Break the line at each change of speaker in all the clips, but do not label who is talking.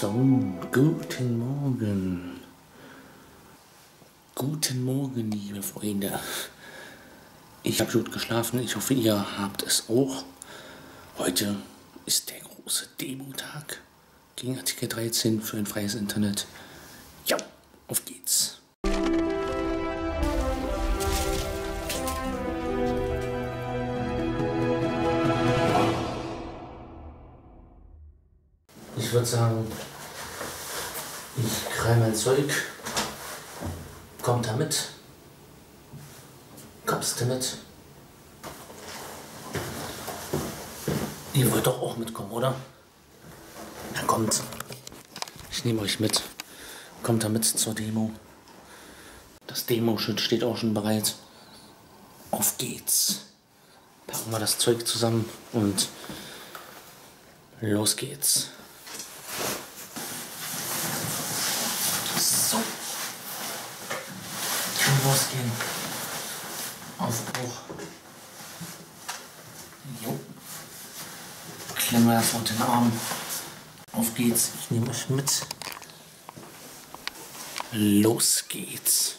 So, guten Morgen. Guten Morgen, liebe Freunde. Ich habe gut geschlafen. Ich hoffe, ihr habt es auch. Heute ist der große Demo-Tag gegen Artikel 13 für ein freies Internet. Ja, auf geht's. Ich würde sagen, mein Zeug. Kommt da mit. Kommst du mit? Ihr wollt doch auch mitkommen, oder? Na kommt. Ich nehme euch mit. Kommt da mit zur Demo. Das Demo-Schild steht auch schon bereit. Auf geht's. Packen wir das Zeug zusammen und los geht's. So. Kann losgehen. Aufbruch. Jo. Klemmen wir das unter den Arm. Auf geht's. Ich nehme euch mit. Los geht's.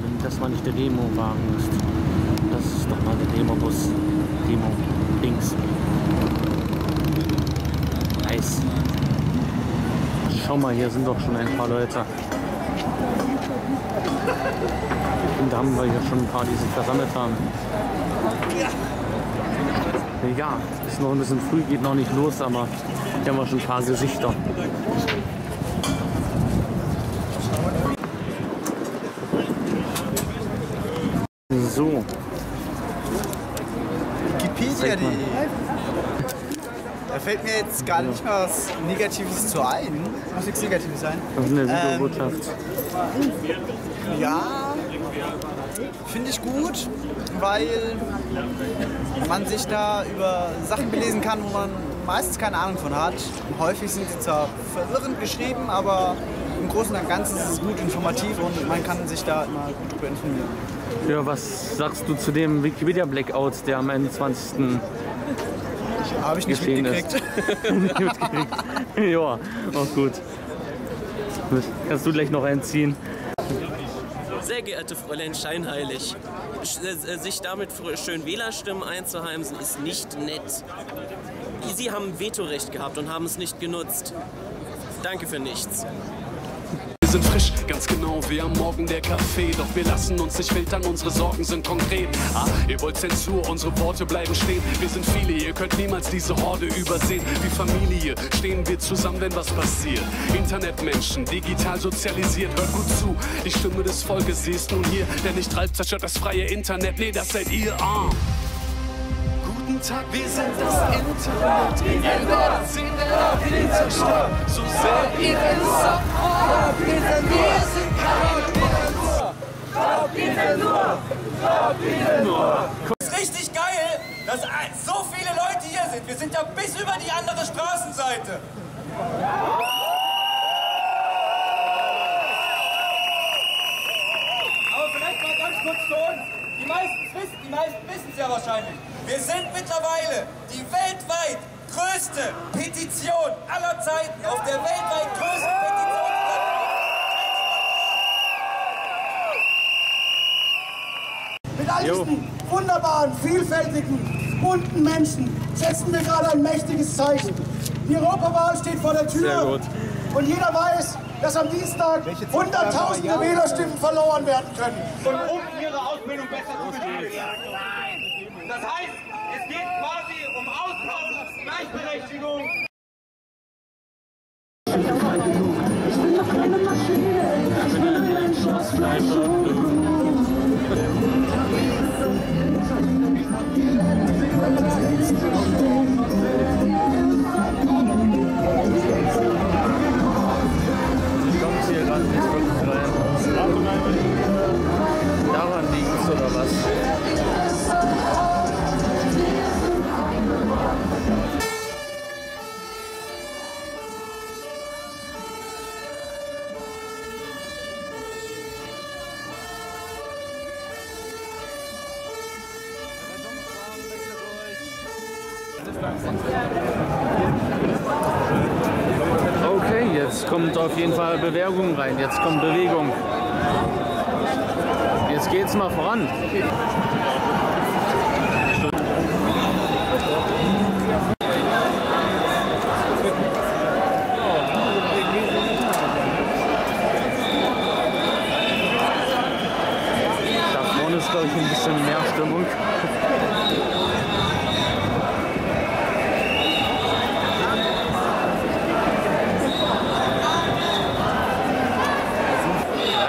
Wenn das mal nicht der Demo-Wagen ist. Das ist doch mal der Demo-Bus. Demo links. Nice. Sind doch schon ein paar Leute. Und da haben wir hier schon ein paar, die sich versammelt haben. Ja, ist noch ein bisschen früh, geht noch nicht los, aber hier haben wir schon ein paar Gesichter. So,
Wikipedia.de. Fällt mir jetzt gar nicht mal was Negatives zu ein. Muss nichts Negatives sein.
das ist eine
Ähm,
Botschaft.
Ja, finde ich gut, weil man sich da über Sachen belesen kann, wo man meistens keine Ahnung von hat. Häufig sind sie zwar verwirrend geschrieben, aber im Großen und Ganzen ist es gut informativ und man kann sich da immer gut drüber informieren.
Ja, was sagst du zu dem Wikipedia-Blackout, der am 21.
Habe ich nicht mitgekriegt.
Nicht mitgekriegt? ja, auch gut. Kannst du gleich noch einziehen?
Sehr geehrte Fräulein Scheinheilig, sch- äh, sich damit schön Wählerstimmen einzuheimsen, ist nicht nett. Sie haben Vetorecht gehabt und haben es nicht genutzt. Danke für nichts.
Sind frisch, ganz genau wie am Morgen der Kaffee. Doch wir lassen uns nicht filtern, unsere Sorgen sind konkret. Ah, ihr wollt Zensur, unsere Worte bleiben stehen. Wir sind viele, ihr könnt niemals diese Horde übersehen. Wie Familie stehen wir zusammen, wenn was passiert. Internetmenschen, digital sozialisiert, hört gut zu. Die Stimme des Volkes, sie ist nun hier. Der nicht Ralf zerstört das freie Internet, nee, das seid ihr. Ah. Tag, wir sind das Internet. Ihr werdet sehen, der wird zerstört. So sehr ihr es abfordert. Wir sind wir sind
Es ist richtig geil, dass so viele Leute hier sind. Wir sind ja bis über die andere Straßenseite. Aber vielleicht mal ganz kurz zu uns. Die meisten wissen, die meisten wissen es ja wahrscheinlich. Wir sind mittlerweile die weltweit größte Petition aller Zeiten auf der weltweit größten Petition.
Mit all diesen wunderbaren, vielfältigen, bunten Menschen setzen wir gerade ein mächtiges Zeichen. Die Europawahl steht vor der Tür.
Sehr gut.
Und jeder weiß, dass am Dienstag Hunderttausende Wählerstimmen verloren werden können.
und um ihre Ausbildung besser zu gestalten.
Daran liegt's oder was?
Okay, jetzt kommt auf jeden Fall Bewegung rein. Jetzt kommt Bewegung. Jetzt geht's mal voran. Da vorne ist, glaube ich, ein bisschen mehr Stimmung.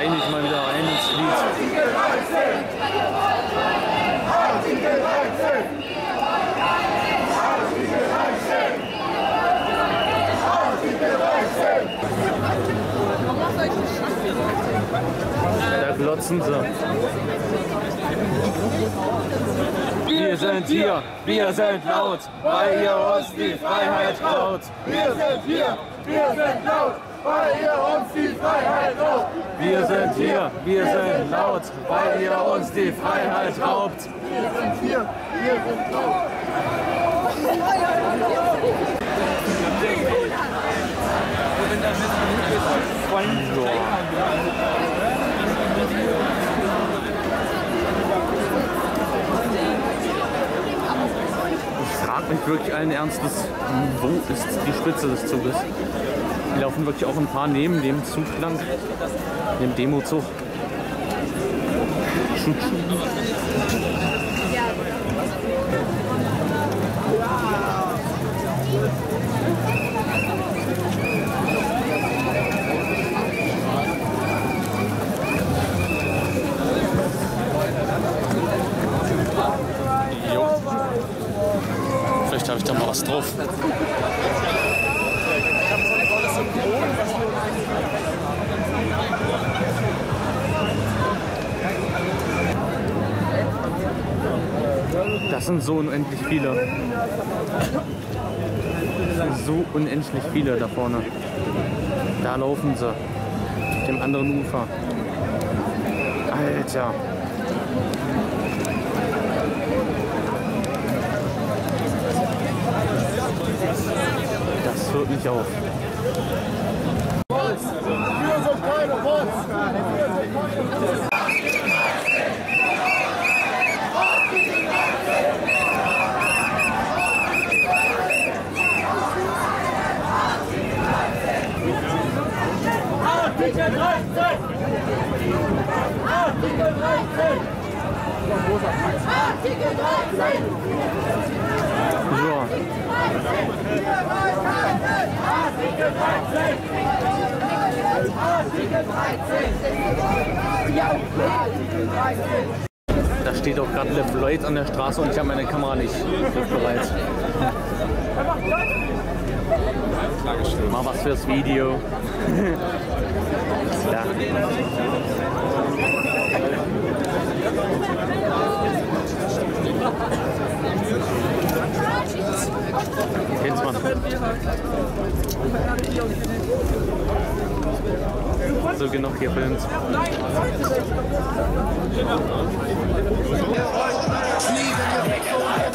rein ich mal wieder rein ins Lied. Glotzen sie. Wir sind hier, wir sind laut, weil ihr uns die Freiheit klaut.
Wir sind hier, wir sind laut, weil ihr uns die Freiheit raubt.
Wir sind hier, wir sind laut, weil ihr uns die Freiheit raubt.
Wir sind hier, wir sind laut.
Ich frage mich wirklich allen Ernstes, wo ist die Spitze des Zuges? Die laufen wirklich auch ein paar neben dem Zug lang, dem Demozug. Jo. Sind so unendlich viele. So unendlich viele da vorne. Da laufen sie. Dem anderen Ufer. Alter. Das hört nicht auf.
Wir sind keine Bots.
Artikel 13! Artikel 13! Artikel 13!
So,
Artikel 13! Artikel 13!
Da steht auch gerade Liv Lloyd an der Straße und ich habe meine Kamera nicht bereit. Mal was fürs Video. ja. Hensmann. So genug gefilmt.
Artikel 13!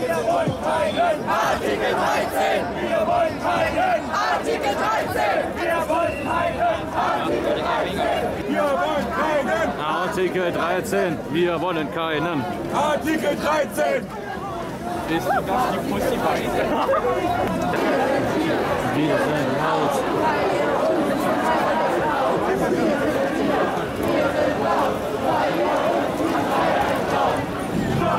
Wir wollen keinen! Artikel 13! Wir wollen keinen! Artikel 13!
Wir wollen keinen.
Artikel 13. Wir wollen keinen.
Artikel 13. Willst du, dass die Pussy weiß?
Wir sind raus.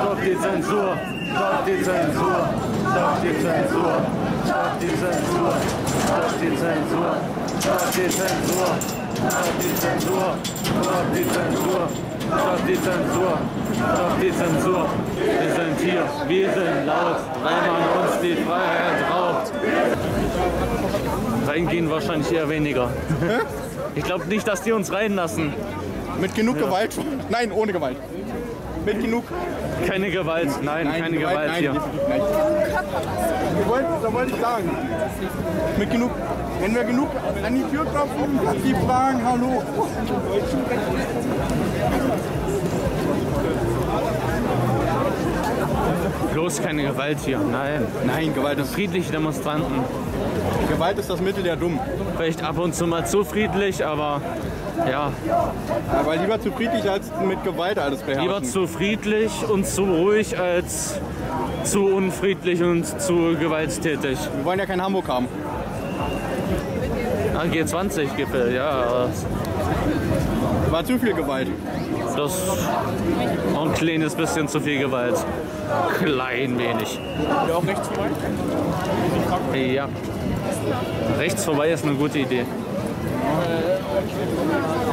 Stopp die Zensur, stopp die Zensur, stopp die Zensur, stopp die Zensur, stopp die Zensur, stopp die Zensur, stopp die Zensur, stopp die Zensur. Stopp die Zensur! Stopp die Zensur! Wir sind hier, wir sind laut, weil man uns die Freiheit raubt. Reingehen wahrscheinlich eher weniger. Ich glaube nicht, dass die uns reinlassen.
Mit genug Gewalt? Nein, ohne Gewalt. Mit genug.
Keine Gewalt, nein, keine Gewalt,
nein,
hier.
Wir wollen, da wollte ich sagen. Mit genug. Wenn wir genug an die Tür klopfen, die fragen Hallo.
Bloß keine Gewalt hier. Nein.
Nein, Gewalt ist,
Friedliche Demonstranten.
Gewalt ist das Mittel der Dummen.
Vielleicht ab und zu mal zu friedlich, aber ja,
Aber lieber zu friedlich als mit Gewalt alles beherrschen.
lieber zu friedlich und zu ruhig als zu unfriedlich und zu gewalttätig.
Wir wollen ja kein Hamburg haben.
Ah, G20-Gipfel, ja.
War zu viel Gewalt.
Das ist ein kleines bisschen zu viel Gewalt. Klein wenig.
Ja, auch rechts vorbei.
Ja. Rechts vorbei ist eine gute Idee.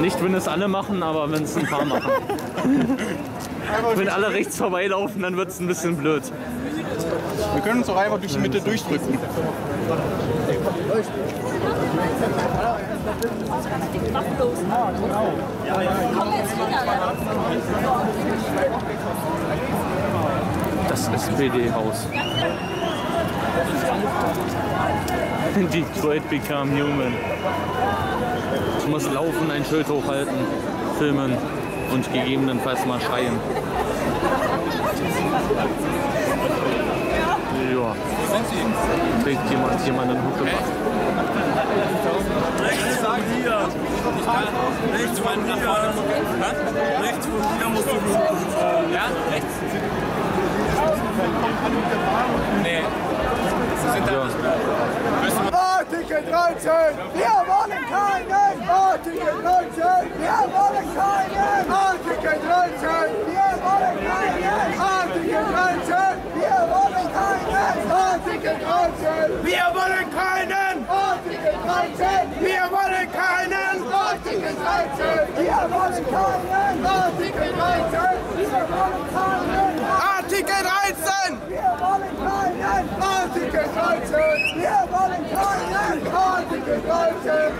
Nicht, wenn es alle machen, aber wenn es ein paar machen. wenn alle rechts vorbeilaufen, dann wird es ein bisschen blöd.
Wir können uns doch einfach durch die Mitte durchdrücken.
Das SPD-Haus. Detroit become human. Ich muss laufen, ein Schild hochhalten, filmen und gegebenenfalls mal schreien. Ja. Trägt jemand jemanden Huckepack?
Rechts von mir. Rechts von mir. Rechts von mir musst du. Ja, rechts. Nee.
Artikel 13, wir keinen! Artikel 13, wir wollen keinen! Artikel 13, wir wollen keinen! Artikel 13, wir wollen keinen! Artikel 13,
Wir wollen keinen!
Artikel 13,
Wir wollen keinen!
Artikel 13, wir wollen keinen! Artikel 13, wir wollen keinen!
Artikel 13!
Wir wollen keinen! Artikel 13!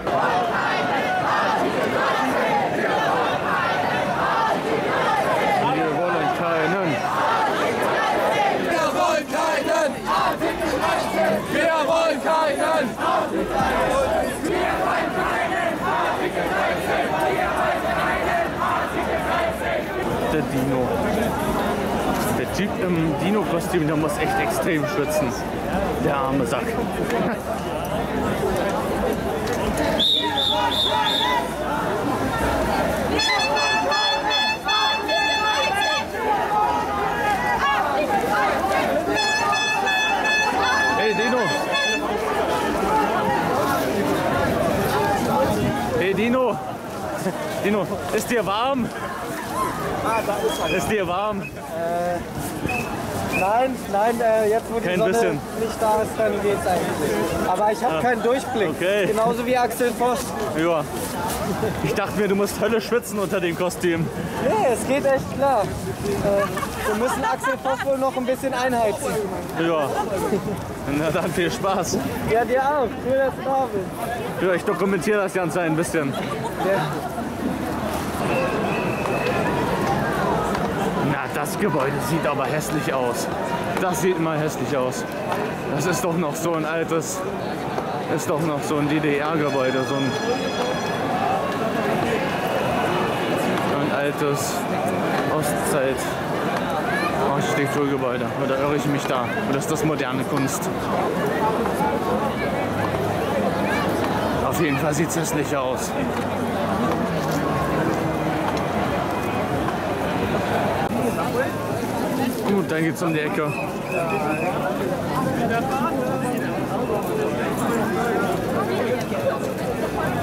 Wir wollen keinen! Artikel 13!
Wir wollen keinen.
Wir wollen keinen! Wir wollen keinen!
Der Dino. Der Typ im Dino-Kostüm, der muss echt extrem schwitzen. Der arme Sack. Hey Dino! Hey Dino! Dino, ist dir warm? Ist dir warm?
Nein, nein, äh, jetzt wo die
Kein
Sonne
bisschen.
nicht da ist, dann geht's eigentlich. Aber ich habe keinen Durchblick.
Okay.
Genauso wie Axel Voss.
Ja. Ich dachte mir, du musst Hölle schwitzen unter dem Kostüm.
Nee, es geht echt klar. Äh, wir müssen Axel Voss wohl noch ein bisschen einheizen.
Ja. Na dann viel Spaß.
Ja, dir auch. Cool, dass du da bist.
Ja, ich dokumentiere das Ganze ein bisschen. Na, das Gebäude sieht aber hässlich aus. Das sieht mal hässlich aus. Das ist doch noch so ein altes, ist doch noch so ein DDR-Gebäude, so ein, ein altes Ostzeit. Architekturgebäude. Oder irre ich mich da? Oder ist das moderne Kunst? Auf jeden Fall sieht es hässlich aus. Gut, dann geht's um die Ecke.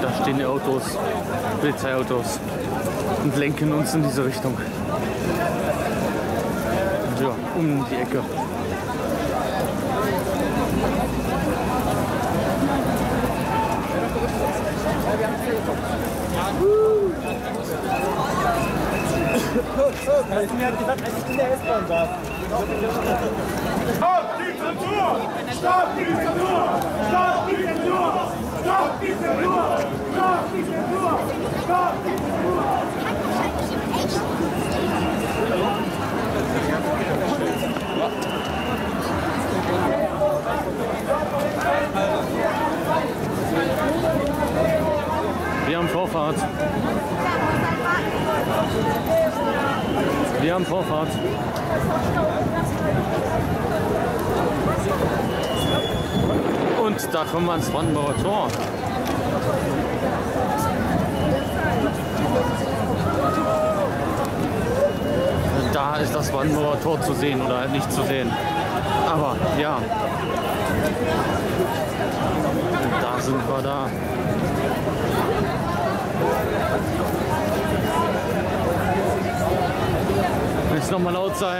Da stehen die Autos, Polizeiautos und lenken uns in diese Richtung. Ja, um die Ecke.
Hast S-Bahn saß?
Stopp Diktatur! Stopp Diktatur! Stopp Diktatur! Stopp Diktatur! Stopp Diktatur! Stopp Diktatur!
Wir haben Vorfahrt. Wir haben Vorfahrt. Und da kommen wir ans Brandenburger Tor. Da ist das Brandenburger Tor zu sehen oder halt nicht zu sehen. Aber ja, da sind wir da. Jetzt noch mal laut sein.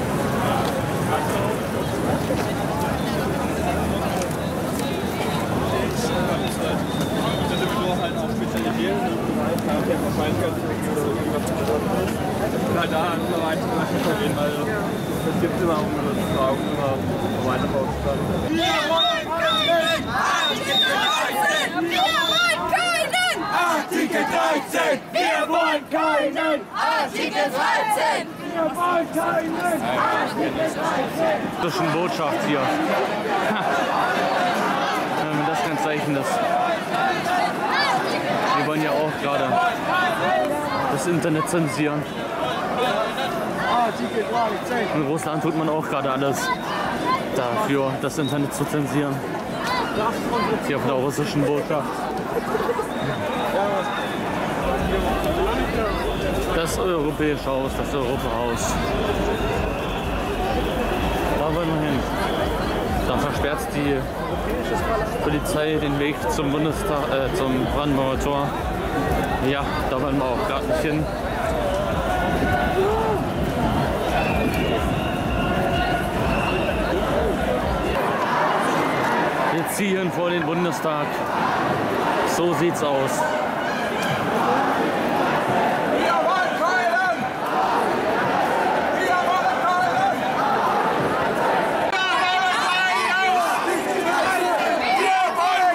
halt da weiter gehen, weil es gibt immer um Fragen immer weiter vorzuschlagen.
Wir wollen keinen! Artikel 13! Wir wollen keinen! Artikel 13! Wir wollen keinen! Artikel 13!
Das ist eine Botschaft hier. Wenn das kein Zeichen ist. Wir wollen ja auch gerade das Internet zensieren.
Artikel 13!
In Russland tut man auch gerade alles dafür, das Internet zu zensieren. Hier auf der russischen Botschaft. Das Europäische Haus, das Europahaus. Da wollen wir hin. Da versperrt die Polizei den Weg zum Bundestag, äh, zum Brandenburger Tor. Ja, da wollen wir auch gerade nicht hin. Wir ziehen vor den Bundestag. So sieht's aus.
Wir wollen keinen! Wir wollen keinen! Wir wollen keinen!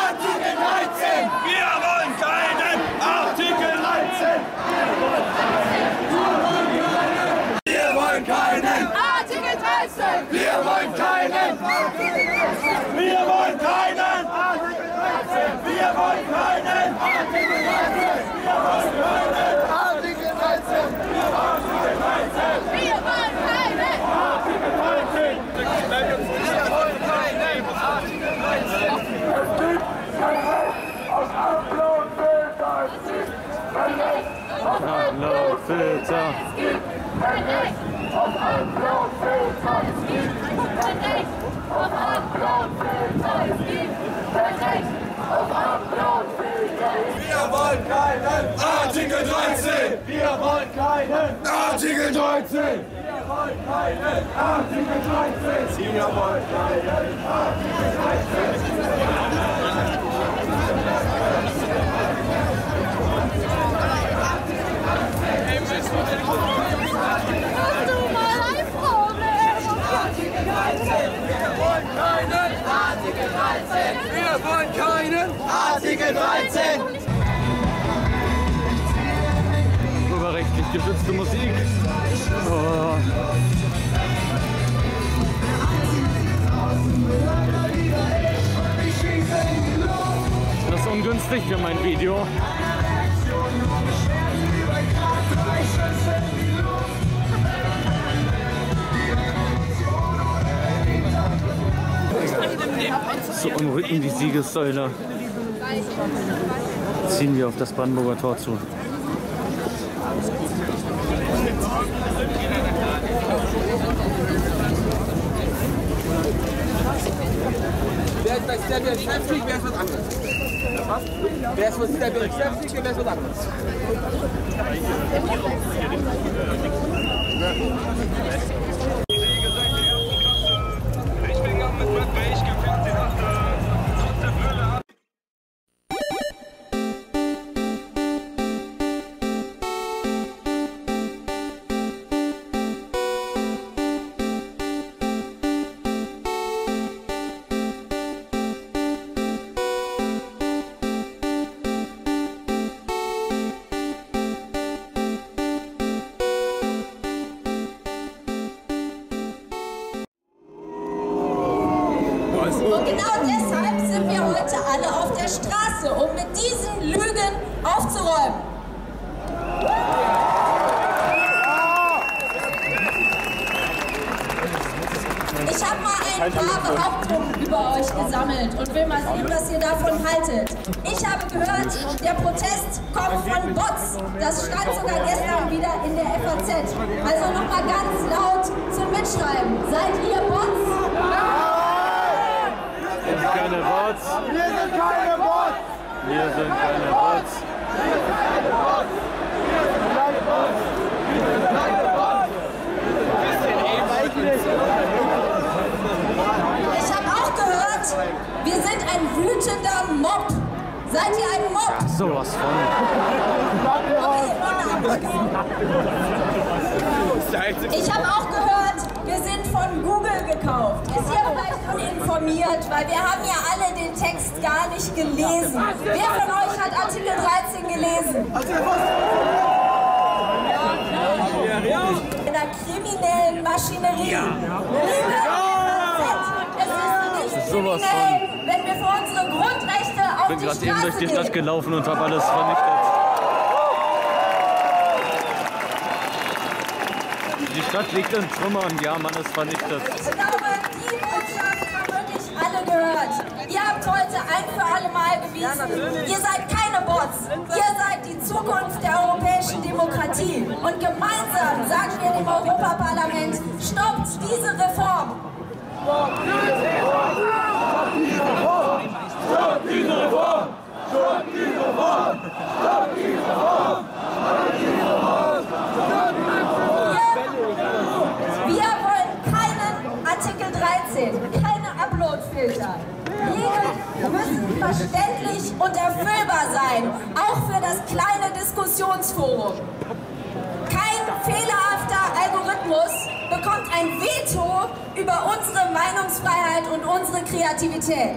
Artikel 13!
Wir wollen keinen Artikel 13!
Wir wollen keinen!
Artikel 13!
Wir wollen keinen! Wir wollen keinen! Wir wollen keinen! Artikel 13! Wir wollen keinen! Artikel 13! Wir wollen Artikel 13!
Wir wollen keine!
Artikel 13! Wir wollen keinen! Artikel 13! Es gibt kein Recht auf Upload Filter! Es gibt kein Recht auf
Hallo, Filter.
Es gibt kein Recht
auf Upload Filter! Es gibt
kein Recht auf Upload-Filter! Es gibt kein Recht auf Upload-Filter!
Wir wollen keinen Artikel 13! Wir wollen keinen Artikel 13! Wir wollen keinen Artikel 13! Wir wollen keinen Artikel
Hast du mal ein Problem?
Artikel 13! Wir wollen keinen Artikel 13! Wir wollen keinen Artikel 13!
Urheberrechtlich geschützte Musik. Das ist ungünstig für mein Video. So im Rücken die Siegessäule. Ziehen wir auf das Brandenburger Tor zu.
Wer ist das der Beschäftigte, wer ist was anderes? Wer ist was der Beschäftigte, wer ist was anderes?
Ich euch gesammelt und will mal sehen, was ihr davon haltet. Ich habe gehört, der Protest kommt von Bots. Das stand sogar gestern wieder in der FAZ. Also nochmal ganz laut zum Mitschreiben. Seid ihr Bots?
Wir sind keine Bots.
Wir sind keine Bots.
Wir sind keine Bots.
Ich habe auch gehört, wir sind ein wütender Mob. Seid ihr ein Mob?
Ja, sowas von.
Ich habe auch gehört, wir sind von Google gekauft. Ist ihr vielleicht uninformiert, weil wir haben ja alle den Text gar nicht gelesen. Wer von euch hat Artikel 13 gelesen? In der kriminellen Maschinerie. Liebe FAZ, es ist nicht kriminell, wenn wir für unsere Grundrechte auf
Ich bin gerade eben durch die Stadt gelaufen und habe alles vernichtet. Die Stadt liegt in Trümmern, ja, man ist vernichtet.
Ich glaube, die Botschaft haben wirklich alle gehört. Ihr habt heute ein für alle Mal bewiesen, ihr seid keine Bots. Ihr seid die Zukunft der europäischen Demokratie. Und gemeinsam sagen wir dem Europaparlament, stoppt diese Reform.
Stopp diese Reform! Stopp diese Reform! Stopp diese Reform! Stopp diese Reform! Stopp diese Reform! Stopp diese Reform!
Wir wollen keinen Artikel 13, keine Uploadfilter. Regeln müssen verständlich und erfüllbar sein, auch für das kleine Diskussionsforum. Kein fehlerhafter Algorithmus bekommt ein Veto über unsere Meinungsfreiheit und unsere Kreativität.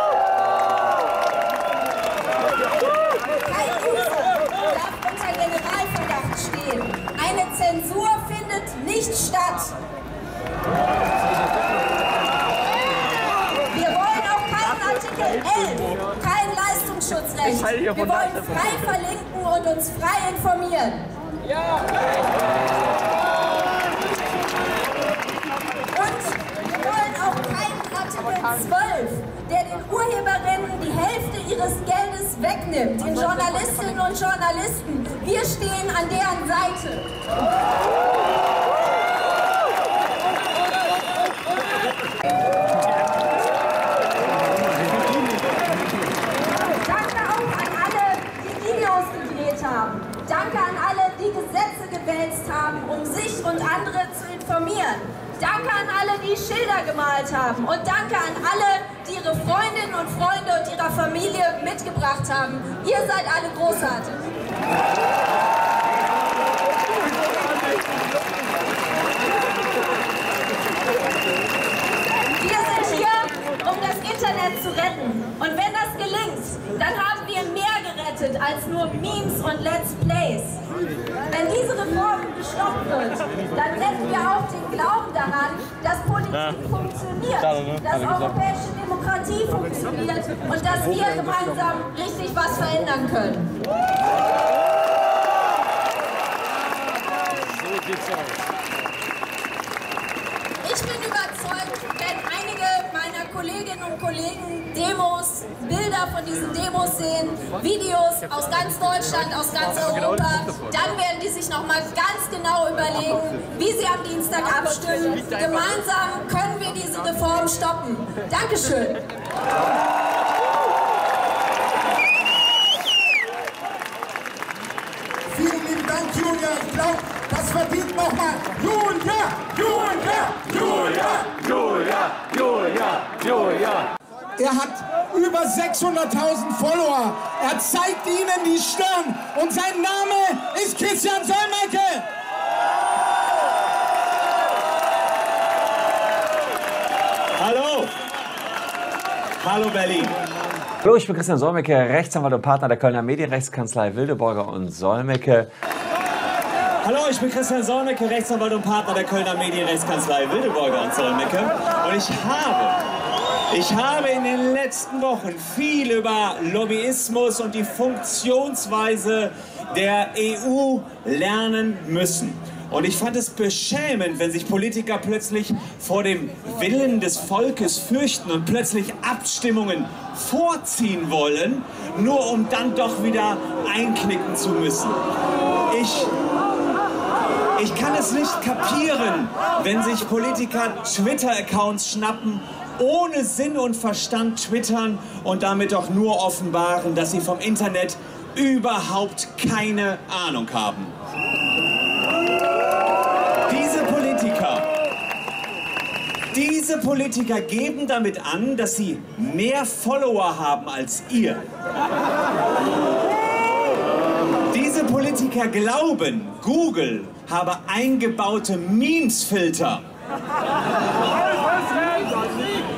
Wegnimmt, den Journalistinnen und Journalisten. Wir stehen an deren Seite. Danke auch an alle, die Videos gedreht haben. Danke an alle, die Gesetze gewälzt haben, um sich und andere zu informieren. Danke an alle, die Schilder gemalt haben. Und danke an alle, die ihre Freundinnen und Freunde Familie mitgebracht haben. Ihr seid alle großartig. Wir sind hier, um das Internet zu retten. Und wenn das gelingt, dann haben wir mehr gerettet als nur Memes und Let's Plays. Wenn diese Reform gestoppt wird, dann retten wir auch den Glauben daran, dass Politik
Ja.
funktioniert,
Schade, ne?
dass
gesagt.
europäische Demokratie funktioniert und dass wir gemeinsam richtig was verändern können.
So sieht's aus.
Ich bin überzeugt, wenn einige meiner Kolleginnen und Kollegen Demos, Bilder von diesen Demos sehen, Videos aus ganz Deutschland, aus ganz Europa, dann werden die sich noch mal ganz genau überlegen, wie sie am Dienstag abstimmen. Gemeinsam können wir diese Reform stoppen. Dankeschön.
Vielen lieben Dank, Julia. Ich glaube, das verdient nochmal Julia, Julia, Julia,
Julia, Julia, Julia.
Er hat über 600.000 Follower. Er zeigt ihnen die Stirn und sein Name ist Christian Solmecke.
Hallo! Hallo Berlin!
Hallo, ich bin Christian Solmecke, Rechtsanwalt und Partner der Kölner Medienrechtskanzlei Wildeborger und Solmecke.
Hallo, ich bin Christian Solmecke, Rechtsanwalt und Partner der Kölner Medienrechtskanzlei Wildeborger und Solmecke. Und ich habe Ich habe in den letzten Wochen viel über Lobbyismus und die Funktionsweise der EU lernen müssen. Und ich fand es beschämend, wenn sich Politiker plötzlich vor dem Willen des Volkes fürchten und plötzlich Abstimmungen vorziehen wollen, nur um dann doch wieder einknicken zu müssen. Ich ich kann es nicht kapieren, wenn sich Politiker Twitter-Accounts schnappen, ohne Sinn und Verstand twittern und damit doch nur offenbaren, dass sie vom Internet überhaupt keine Ahnung haben. Diese Politiker, diese Politiker geben damit an, dass sie mehr Follower haben als ihr. Diese Politiker glauben, Google habe eingebaute Memes-Filter.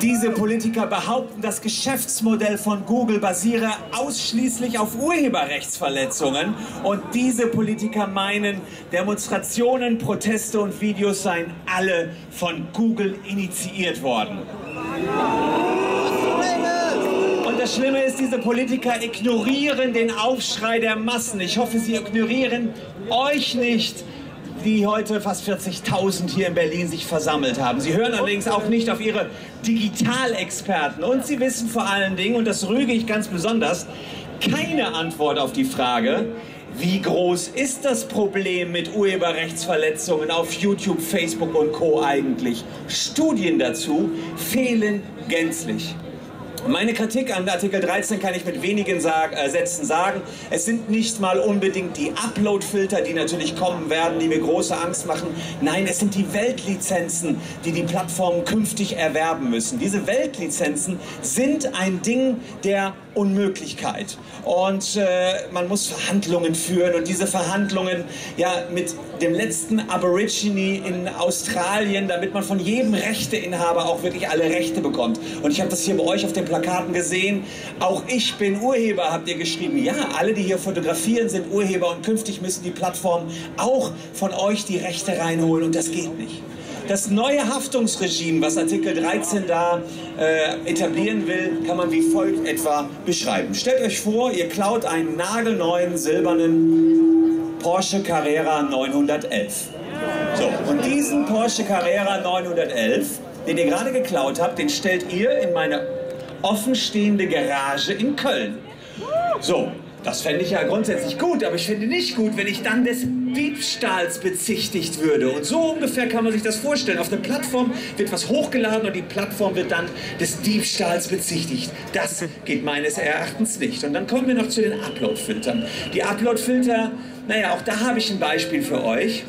Diese Politiker behaupten, das Geschäftsmodell von Google basiere ausschließlich auf Urheberrechtsverletzungen. Und diese Politiker meinen, Demonstrationen, Proteste und Videos seien alle von Google initiiert worden. Das Schlimme ist, diese Politiker ignorieren den Aufschrei der Massen. Ich hoffe, sie ignorieren euch nicht die heute fast 40.000 hier in Berlin sich versammelt haben. Sie hören allerdings auch nicht auf ihre Digitalexperten und sie wissen vor allen Dingen, und das rüge ich ganz besonders, keine Antwort auf die Frage, wie groß ist das Problem mit Urheberrechtsverletzungen auf YouTube, Facebook und Co eigentlich? Studien dazu fehlen gänzlich. Meine Kritik an Artikel 13 kann ich mit wenigen sag, äh, Sätzen sagen. Es sind nicht mal unbedingt die Upload-Filter, die natürlich kommen werden, die mir große Angst machen. Nein, es sind die Weltlizenzen, die die Plattformen künftig erwerben müssen. Diese Weltlizenzen sind ein Ding der Unmöglichkeit. Und äh, man muss Verhandlungen führen und diese Verhandlungen ja mit dem letzten Aborigine in Australien, damit man von jedem Rechteinhaber auch wirklich alle Rechte bekommt. Und ich habe das hier bei euch auf den Plakaten gesehen. Auch ich bin Urheber, habt ihr geschrieben. Ja, alle, die hier fotografieren, sind Urheber und künftig müssen die Plattformen auch von euch die Rechte reinholen und das geht nicht. Das neue Haftungsregime, was Artikel 13 da äh, etablieren will, kann man wie folgt etwa beschreiben. Stellt euch vor, ihr klaut einen nagelneuen silbernen Porsche Carrera 911. So, und diesen Porsche Carrera 911, den ihr gerade geklaut habt, den stellt ihr in meine offenstehende Garage in Köln. So, das fände ich ja grundsätzlich gut, aber ich finde nicht gut, wenn ich dann des Diebstahls bezichtigt würde. Und so ungefähr kann man sich das vorstellen. Auf der Plattform wird was hochgeladen und die Plattform wird dann des Diebstahls bezichtigt. Das geht meines Erachtens nicht. Und dann kommen wir noch zu den Upload-Filtern. Die Upload-Filter, naja, auch da habe ich ein Beispiel für euch.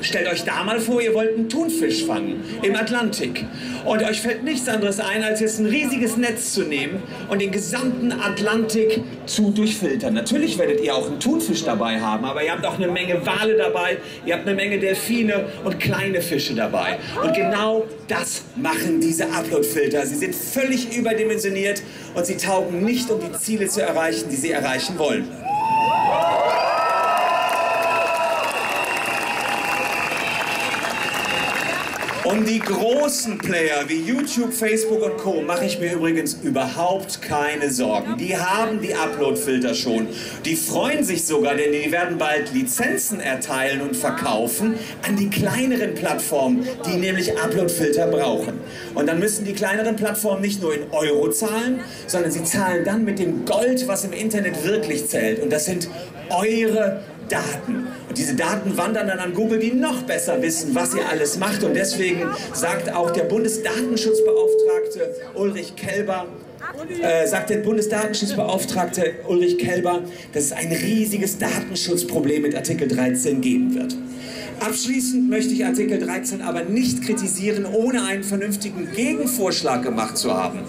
Stellt euch da mal vor, ihr wollt einen Thunfisch fangen im Atlantik. Und euch fällt nichts anderes ein, als jetzt ein riesiges Netz zu nehmen und den gesamten Atlantik zu durchfiltern. Natürlich werdet ihr auch einen Thunfisch dabei haben, aber ihr habt auch eine Menge Wale dabei, ihr habt eine Menge Delfine und kleine Fische dabei. Und genau das machen diese Upload-Filter. Sie sind völlig überdimensioniert und sie taugen nicht, um die Ziele zu erreichen, die sie erreichen wollen. Um die großen Player wie YouTube, Facebook und Co. mache ich mir übrigens überhaupt keine Sorgen. Die haben die Upload-Filter schon. Die freuen sich sogar, denn die werden bald Lizenzen erteilen und verkaufen an die kleineren Plattformen, die nämlich Upload-Filter brauchen. Und dann müssen die kleineren Plattformen nicht nur in Euro zahlen, sondern sie zahlen dann mit dem Gold, was im Internet wirklich zählt. Und das sind eure Daten. Und diese Daten wandern dann an Google, die noch besser wissen, was ihr alles macht. Und deswegen sagt auch der Bundesdatenschutzbeauftragte Ulrich Kelber, äh, sagt der Bundesdatenschutzbeauftragte Ulrich Kelber, dass es ein riesiges Datenschutzproblem mit Artikel 13 geben wird. Abschließend möchte ich Artikel 13 aber nicht kritisieren, ohne einen vernünftigen Gegenvorschlag gemacht zu haben.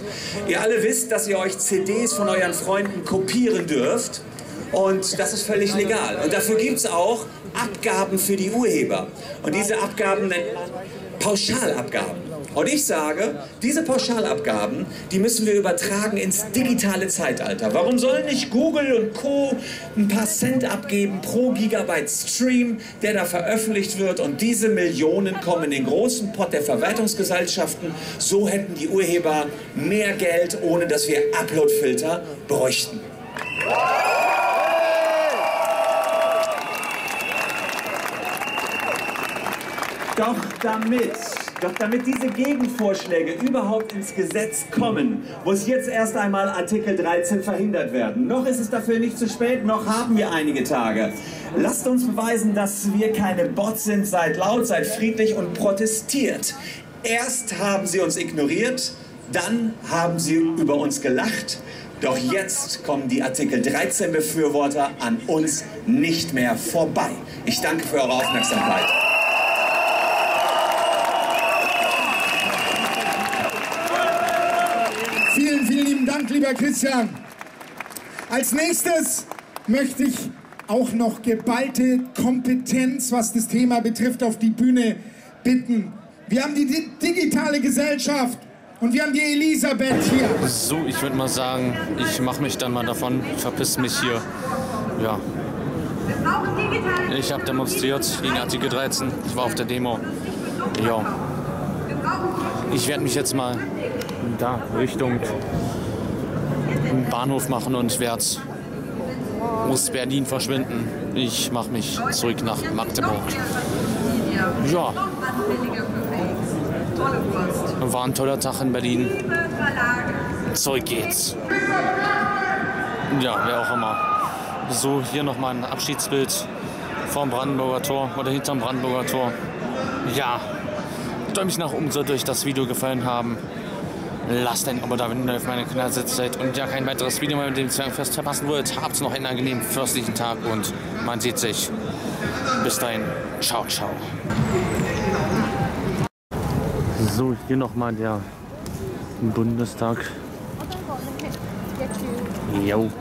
Ihr alle wisst, dass ihr euch CDs von euren Freunden kopieren dürft. Und das ist völlig legal. Und dafür gibt es auch Abgaben für die Urheber. Und diese Abgaben nennt man Pauschalabgaben. Und ich sage, diese Pauschalabgaben, die müssen wir übertragen ins digitale Zeitalter. Warum sollen nicht Google und Co. ein paar Cent abgeben pro Gigabyte Stream, der da veröffentlicht wird und diese Millionen kommen in den großen Pot der Verwaltungsgesellschaften. So hätten die Urheber mehr Geld, ohne dass wir Uploadfilter bräuchten. Doch damit, doch damit diese Gegenvorschläge überhaupt ins Gesetz kommen, muss jetzt erst einmal Artikel 13 verhindert werden. Noch ist es dafür nicht zu spät, noch haben wir einige Tage. Lasst uns beweisen, dass wir keine Bots sind. Seid laut, seid friedlich und protestiert. Erst haben sie uns ignoriert, dann haben sie über uns gelacht. Doch jetzt kommen die Artikel 13 Befürworter an uns nicht mehr vorbei. Ich danke für eure Aufmerksamkeit.
Vielen, vielen lieben Dank, lieber Christian. Als nächstes möchte ich auch noch geballte Kompetenz, was das Thema betrifft, auf die Bühne bitten. Wir haben die di digitale Gesellschaft und wir haben die Elisabeth hier.
So, ich würde mal sagen, ich mache mich dann mal davon, verpiss mich hier. Ja. Ich habe demonstriert gegen Artikel 13. Ich war auf der Demo. Ja. Ich werde mich jetzt mal da Richtung Bahnhof machen und werde aus Berlin verschwinden. Ich mache mich zurück nach Magdeburg. Ja. War ein toller Tag in Berlin. Zurück geht's. Ja, wer auch immer. So, hier nochmal ein Abschiedsbild vorm Brandenburger Tor oder hinterm Brandenburger Tor. Ja, Däumchen nach oben sollte euch das Video gefallen haben. Lasst ein Abo da, wenn ihr auf meinem Kanal sitzt und ja kein weiteres Video mehr mit dem Zwergenfest verpassen wollt. Habt noch einen angenehmen fürstlichen Tag und man sieht sich. Bis dahin. Ciao, ciao. So, hier nochmal der Bundestag. Jo.